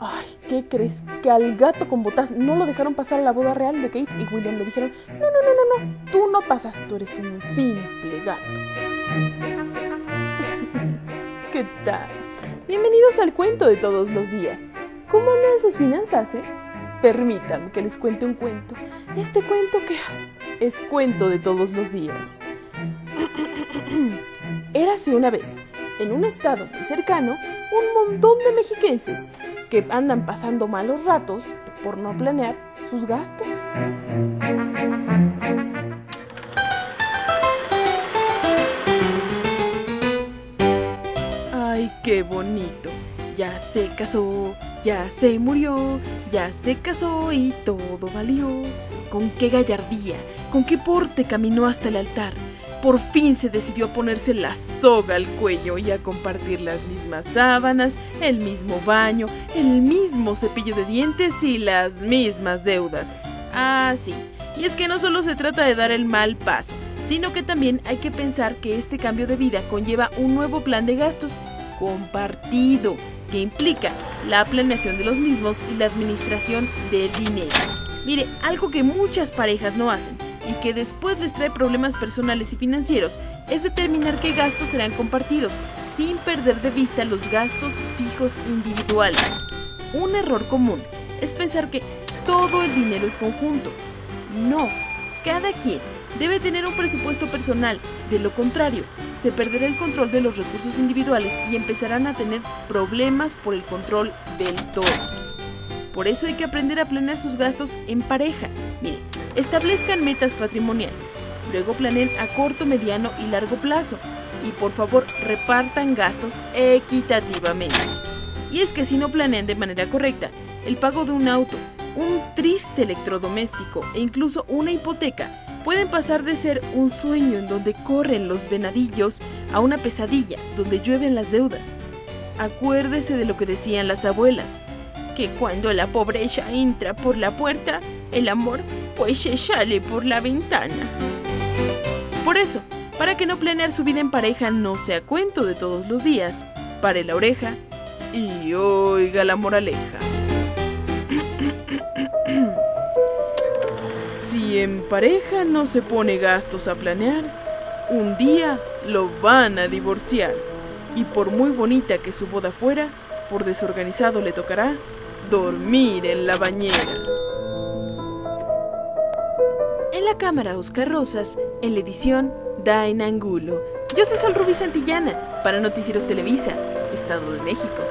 Ay, ¿qué crees? Que al gato con botas no lo dejaron pasar a la boda real de Kate y William le dijeron, no, no, no, no, no, tú no pasas, tú eres un simple gato. ¿Qué tal? Bienvenidos al cuento de todos los días. ¿Cómo andan sus finanzas, eh? Permítanme que les cuente un cuento. Este cuento que es cuento de todos los días. Érase una vez, en un estado muy cercano, un montón de mexiquenses que andan pasando malos ratos por no planear sus gastos. Ay, qué bonito. Ya se casó, ya se murió, ya se casó y todo valió. Con qué gallardía, con qué porte caminó hasta el altar. Por fin se decidió a ponerse la soga al cuello y a compartir las mismas sábanas, el mismo baño, el mismo cepillo de dientes y las mismas deudas. Ah, sí. Y es que no solo se trata de dar el mal paso, sino que también hay que pensar que este cambio de vida conlleva un nuevo plan de gastos compartido, que implica la planeación de los mismos y la administración de dinero. Mire, algo que muchas parejas no hacen y que después les trae problemas personales y financieros es determinar qué gastos serán compartidos, sin perder de vista los gastos fijos individuales. Un error común es pensar que todo el dinero es conjunto. No, cada quien debe tener un presupuesto personal, de lo contrario, se perderá el control de los recursos individuales y empezarán a tener problemas por el control del todo. Por eso hay que aprender a planear sus gastos en pareja. Miren, establezcan metas patrimoniales, luego planeen a corto, mediano y largo plazo y por favor repartan gastos equitativamente. Y es que si no planean de manera correcta el pago de un auto, un triste electrodoméstico e incluso una hipoteca, pueden pasar de ser un sueño en donde corren los venadillos a una pesadilla donde llueven las deudas. Acuérdese de lo que decían las abuelas, que cuando la pobreza entra por la puerta, el amor pues se sale por la ventana. Por eso, para que no planear su vida en pareja no sea cuento de todos los días, pare la oreja y oiga la moraleja. Si en pareja no se pone gastos a planear, un día lo van a divorciar. Y por muy bonita que su boda fuera, por desorganizado le tocará dormir en la bañera. En la cámara Oscar Rosas, en la edición Dain Angulo. Yo soy Sol Rubí Santillana, para Noticieros Televisa, Estado de México.